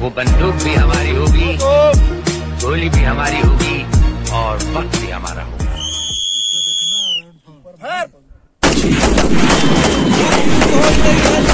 वो बंदूक भी हमारी होगी, गोली भी हमारी होगी, और वक्त भी हमारा होगा। देखना